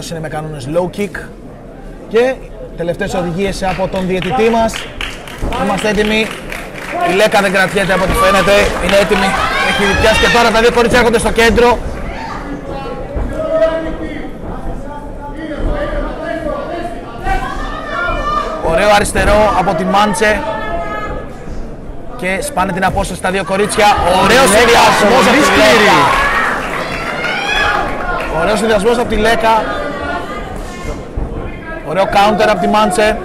αυτός είναι με κανόνες low kick. Και τελευταίες οδηγίες από τον διαιτητή μας. Είμαστε έτοιμοι. Η Λέκα δεν κρατιέται από ό,τι φαίνεται. Είναι έτοιμη. Έχει πιάσει και τώρα τα δύο κορίτσια έρχονται στο κέντρο. Ωραίο αριστερό από τη Μάντσε. Και σπάνε την απόσταση τα δύο κορίτσια. Ωραίο συνδυασμός από τη Λέκα. Ωραίο συνδυασμός από τη Λέκα. Ωραίο counter από τη Μάντσε.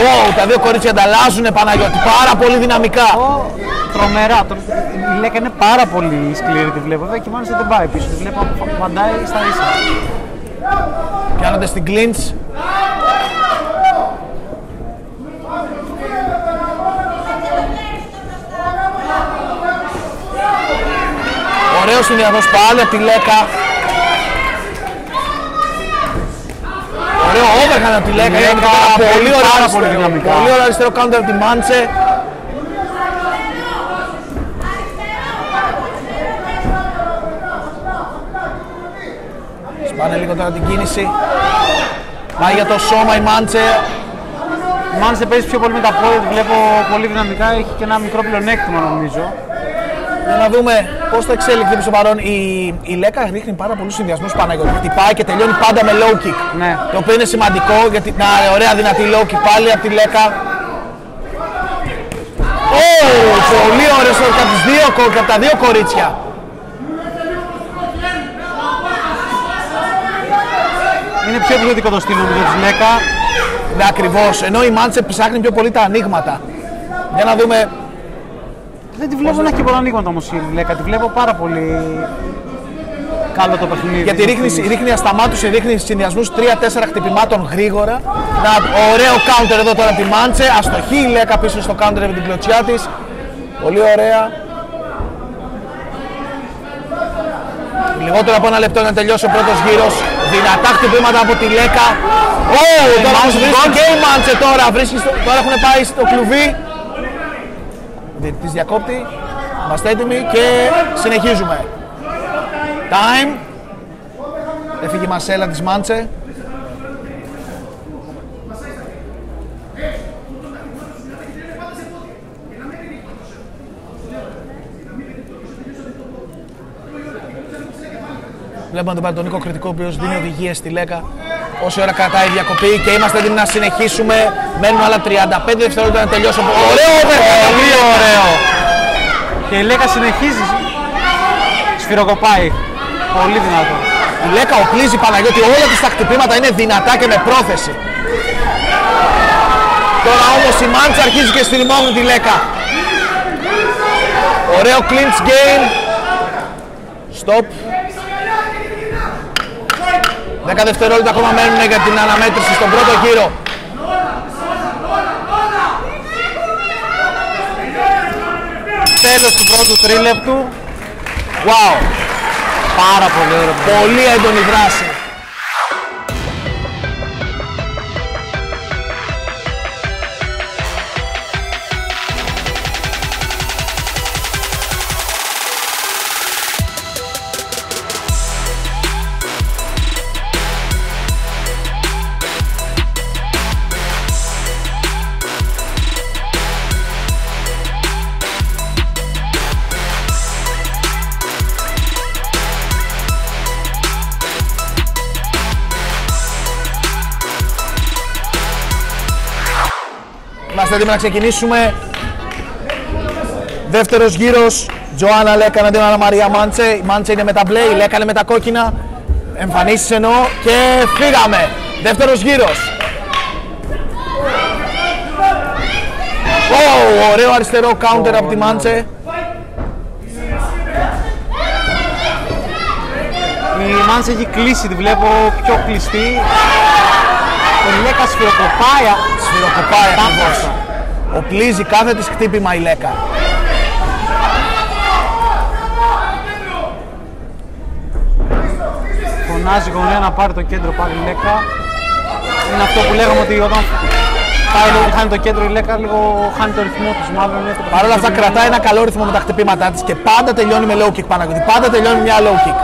Wow, τα δύο κορίτσια ανταλλάζουν Παναγιώτη πάρα πολύ δυναμικά. Ω, Τρομερά. Το- Η Λέκα είναι πάρα πολύ σκληρή τη βλέπω. Βέβαια και μάλιστα δεν πάει πίσω. Τη βλέπω που φαντάει στα ίσα. Πιάνονται στην clinch. Ωραίος συνδυασμός πάλι από τη Λέκα. Ωραίο overhand από τη Λέκα. Λέκα Είδαμε τώρα παίζει πολύ ωραίο πάρα πολύ αριστερό. δυναμικά. Πολύ ωραίο αριστερό counter από τη Μάντσε. Σπάνε λίγο τώρα την κίνηση. Πάει για το σώμα η Μάντσε. Η Μάνσε παίζει πιο πολύ με τα πόδια, τη βλέπω πολύ δυναμικά. Έχει και ένα μικρό πλεονέκτημα νομίζω. Για να δούμε πώς θα εξέλιξει πίσω παρόν. Η, η Λέκα ρίχνει πάρα πολλού συνδυασμού Παναγιώτη. Χτυπάει και τελειώνει πάντα με low kick. Ναι. Το οποίο είναι σημαντικό γιατί να ωραία δυνατή low kick πάλι από τη Λέκα. Ω, πολύ ωραίο και από, τις δύο, κο- και από τα δύο κορίτσια. Είναι πιο επιθετικό το στυλ νομίζω της Λέκα. Ναι, ακριβώς. Ενώ η Μάντσε ψάχνει πιο πολύ τα ανοίγματα. Για να δούμε. Δεν τη βλέπω να έχει πολλά ανοίγματα όμως η Λέκα. Τη βλέπω πάρα πολύ καλό το παιχνίδι. Γιατί ρίχνει, ρίχνει ασταμάτωση, ρίχνεις συνδυασμούς 3-4 χτυπημάτων γρήγορα. Να, ωραίο counter εδώ τώρα από τη Μάντσε. Αστοχή η Λέκα πίσω στο counter με την κλωτσιά της. Πολύ ωραία. Λιγότερο από ένα λεπτό να τελειώσει ο πρώτος γύρος. Δυνατά χτυπήματα από τη Λέκα. Ω, τώρα όμως βρίσκει και η Μάντσε τώρα. Βρίσκει στο, τώρα έχουν πάει στο κλουβί. Τη διακόπτη. Είμαστε έτοιμοι και συνεχίζουμε. Time. Έφυγε η Μασέλα της Μάντσε. Βλέπουμε εδώ πέρα τον Νίκο Κριτικό, ο οποίος δίνει οδηγίες στη Λέκα. Όση ώρα κρατάει η διακοπή και είμαστε έτοιμοι να συνεχίσουμε. Μένουν άλλα 35 δευτερόλεπτα να τελειώσω. Ωραίο overhead! Πολύ ωραίο. Και η Λέκα συνεχίζει. Σφυροκοπάει. Πολύ δυνατό. Η Λέκα οπλίζει Παναγιώτη, όλα της τα χτυπήματα είναι δυνατά και με πρόθεση. Τώρα όμως η Μάντσα αρχίζει και στριμώνει τη Λέκα. Ωραίο clinch game. Stop. 10 δευτερόλεπτα ακόμα μένουν για την αναμέτρηση στον πρώτο γύρο. Τέλος του πρώτου τρίλεπτου. Wow. Πάρα πολύ ωραίο. Πολύ έντονη δράση. Είμαστε έτοιμοι να ξεκινήσουμε. Δεύτερος γύρος. Τζοάννα Λέκα αντίον Αννα Μαρία Μάντσε. Η Μάντσε είναι με τα μπλε, η Λέκα είναι με τα κόκκινα. Εμφανίσεις εννοώ και φύγαμε. Δεύτερος γύρος. Ω, ωραίο αριστερό counter από τη Μάντσε. Η Μάνς έχει κλείσει, τη βλέπω πιο κλειστή. Η Λέκα σφυροκοπάει. Σφυροκοπάει ακριβώς. Οπλίζει κάθε της χτύπημα η Λέκα. Φωνάζει η γωνία να πάρει το κέντρο πάλι η Λέκα. Είναι αυτό που λέγαμε ότι όταν πάει λίγο και χάνει το κέντρο η Λέκα λίγο χάνει το ρυθμό της μάλλον. είναι το Παρ' όλα αυτά παιχνίδι. κρατάει ένα καλό ρυθμό με τα χτυπήματά της και πάντα τελειώνει με low kick πάνω. Πάντα τελειώνει μια low kick.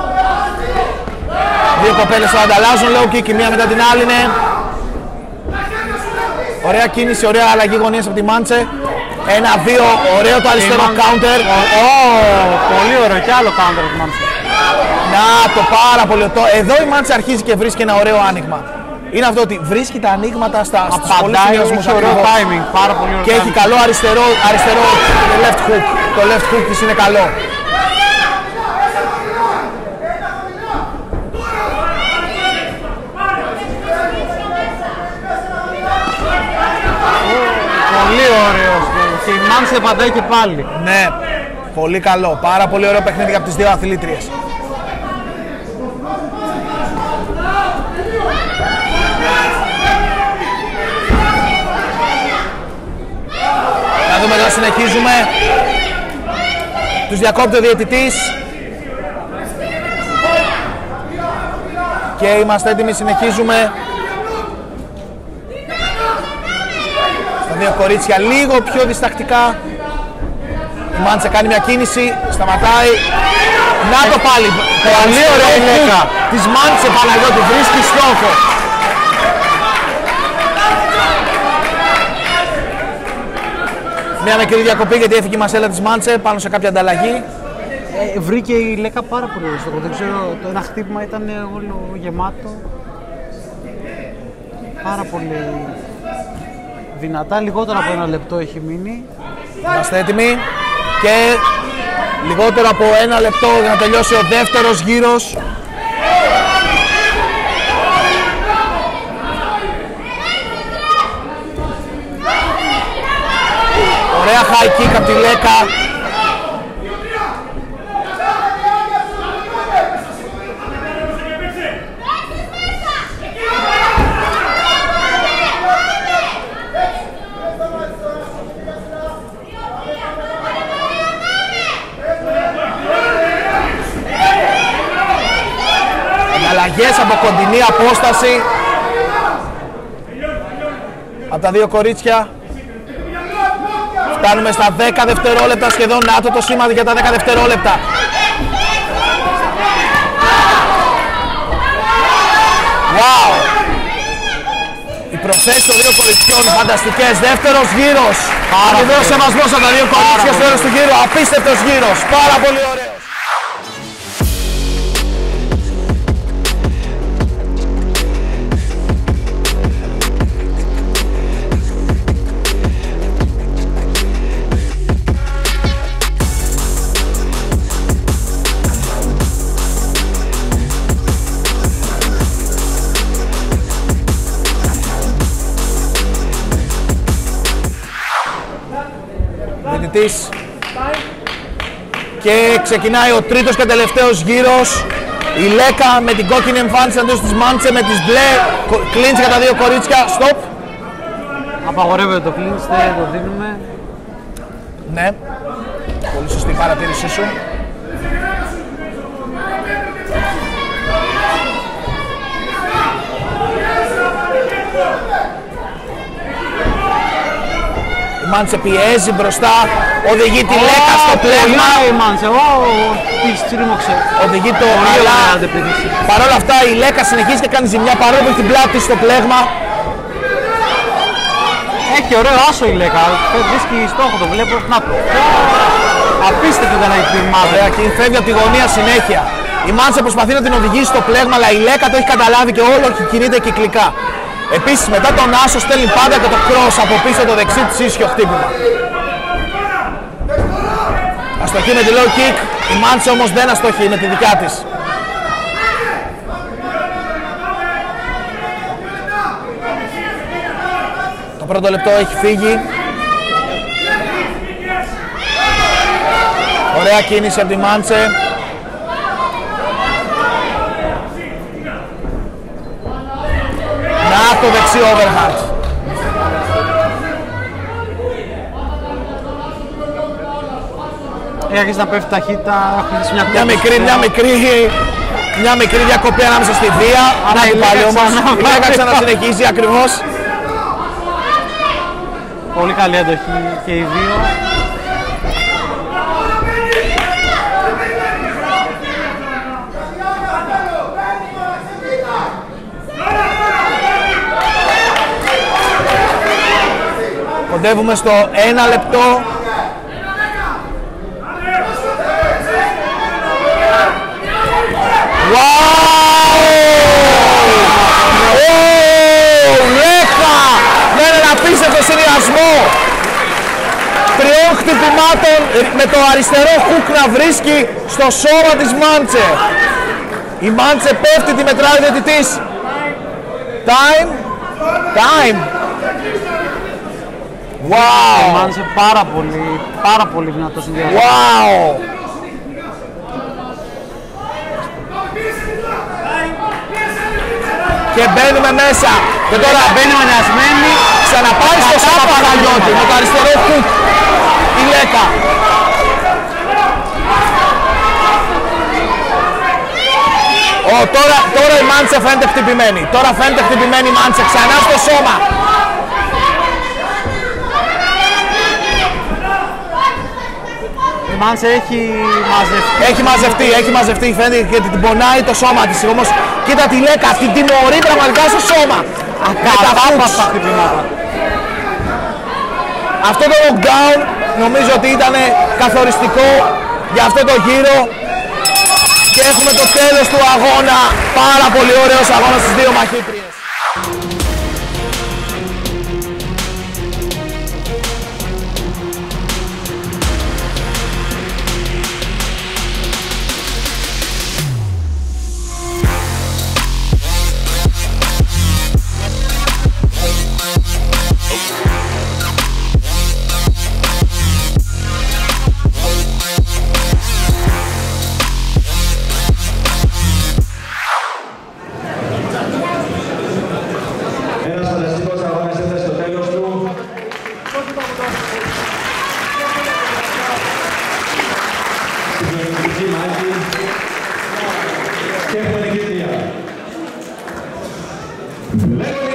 Δύο κοπέλες το ανταλλάζουν, low kick η μία μετά την άλλη είναι. Ωραία κίνηση, ωραία αλλαγή γωνίας από τη Μάντσε. Ένα-δύο, ωραίο το αριστερό counter. Ω, πολύ ωραίο και άλλο counter από τη Μάντσε. Να το πάρα πολύ. Το... Εδώ η Μάντσε αρχίζει και βρίσκει ένα ωραίο άνοιγμα. Είναι αυτό ότι βρίσκει τα ανοίγματα στα, στους πολλούς Απαντάει, συνδυασμούς έχει ωραίο ακριβώς. timing, πάρα πολύ ωραίο Και έχει timing. καλό αριστερό, αριστερό left hook. Το left hook της είναι καλό. Πολύ ωραίος και η Μάντσε απαντάει και πάλι. Ναι, πολύ καλό. Πάρα πολύ ωραίο παιχνίδι από τις δύο αθλήτριες. Να δούμε εδώ συνεχίζουμε. Τους διακόπτει ο διαιτητής. Και είμαστε έτοιμοι, συνεχίζουμε. Δύο κορίτσια λίγο πιο διστακτικά. Η Μάντσε κάνει μια κίνηση, σταματάει. Να το πάλι. Πολύ ωραίο η Λέκα. Της Μάντσε Παναγιώτη, βρίσκει στόχο. Μια μικρή διακοπή γιατί έφυγε η μασέλα της Μάντσε πάνω σε κάποια ανταλλαγή. Ε, βρήκε η Λέκα πάρα πολύ ωραίο στόχο. Δεν ξέρω, το ένα χτύπημα ήταν όλο γεμάτο. Πάρα πολύ δυνατά, λιγότερο από ένα λεπτό έχει μείνει. Είμαστε έτοιμοι και λιγότερο από ένα λεπτό για να τελειώσει ο δεύτερος γύρος. Ωραία high kick από τη Λέκα. Αλλαγές από κοντινή απόσταση από τα δύο κορίτσια. Φτάνουμε στα 10 δευτερόλεπτα σχεδόν. Να το το σήμα για τα 10 δευτερόλεπτα. Wow! Οι προθέσεις των δύο κοριτσιών φανταστικές. Δεύτερος γύρος. Αμοιβαίος σεβασμός από τα δύο κορίτσια στο τέλος του γύρου. Απίστευτος γύρος. Πάρα πολύ ωραίος. Διαιτητής και ξεκινάει ο τρίτος και τελευταίος γύρος. Η Λέκα με την κόκκινη εμφάνιση αντίον της Μάντσε με τις μπλε. Κλίντς για τα δύο κορίτσια. Stop Απαγορεύεται το clinch, δεν το δίνουμε. ναι. Πολύ σωστή η παρατήρησή σου. Η Μάντσε πιέζει μπροστά οδηγεί τη Λέκα στο πλέγμα Πολύ η Μάντσε, ω, τη στρίμωξε. οδηγεί το Πολύ αλλά ωραία αντεπίθεση. Παρ' όλα αυτά η Λέκα συνεχίζει και κάνει ζημιά παρόλο που έχει την πλάτη στο πλέγμα. Έχει ωραίο άσο η Λέκα, βρίσκει στόχο, το βλέπω. Να το. Απίστευτο ήταν η πυρμάδα. Ωραία, και φεύγει από τη γωνία συνέχεια. Η Μάντσα προσπαθεί να την οδηγήσει στο πλέγμα, αλλά η Λέκα το έχει καταλάβει και όλο και κινείται κυκλικά. Επίσης μετά τον Άσο στέλνει πάντα και το cross από πίσω το δεξί της ίσιο χτύπημα. Αστοχή με τη low kick, η Μάντσα όμως δεν αστοχεί με τη δικιά της. Το πρώτο λεπτό έχει φύγει. Ωραία κίνηση από τη Μάντσε. Να το δεξί overhand. έχει αρχίσει να πέφτει ταχύτητα. Μια, μια μικρή, μια μικρή, μια μικρή διακοπή ανάμεσα στη βία. Αλλά η πάλι όμως. Μάγκα ξανασυνεχίζει ακριβώς. Πολύ καλή αντοχή και οι δύο. Κοντεύουμε στο ένα λεπτό Wow! Oh, Λέκα! Με έναν απίστευτο συνδυασμό τριών χτυπημάτων ε, με το αριστερό χουκ να βρίσκει στο σώμα της Μάντσε. Η Μάντσε πέφτει, τη μετράει ο διαιτητής. Time. Time. Wow. Μάνσε πάρα πολύ, πάρα πολύ δυνατό συνδυασμό. Wow. Και μπαίνουμε μέσα. Και τώρα Μπαίνει μανιασμένη. ξαναπάει στο Κατά σώμα παραδείγματα. Παναγιώτη με το αριστερό χουκ. Η Λέκα. Ω, τώρα, τώρα η Μάντσε φαίνεται χτυπημένη. Τώρα φαίνεται χτυπημένη η Μάντσε. Ξανά στο σώμα. Μάνσε έχει μαζευτεί. Έχει μαζευτεί, έχει μαζευτεί. Φαίνεται γιατί την πονάει το σώμα της. Όμως κοίτα τη Λέκα, αυτή τιμωρεί πραγματικά στο σώμα. Με τα hooks. Ακατάπαυστα χτυπήματα. Αυτό το lockdown νομίζω ότι ήταν καθοριστικό για αυτό το γύρο και έχουμε το τέλος του αγώνα. Πάρα πολύ ωραίος αγώνας στις δύο μαχήτριες. Let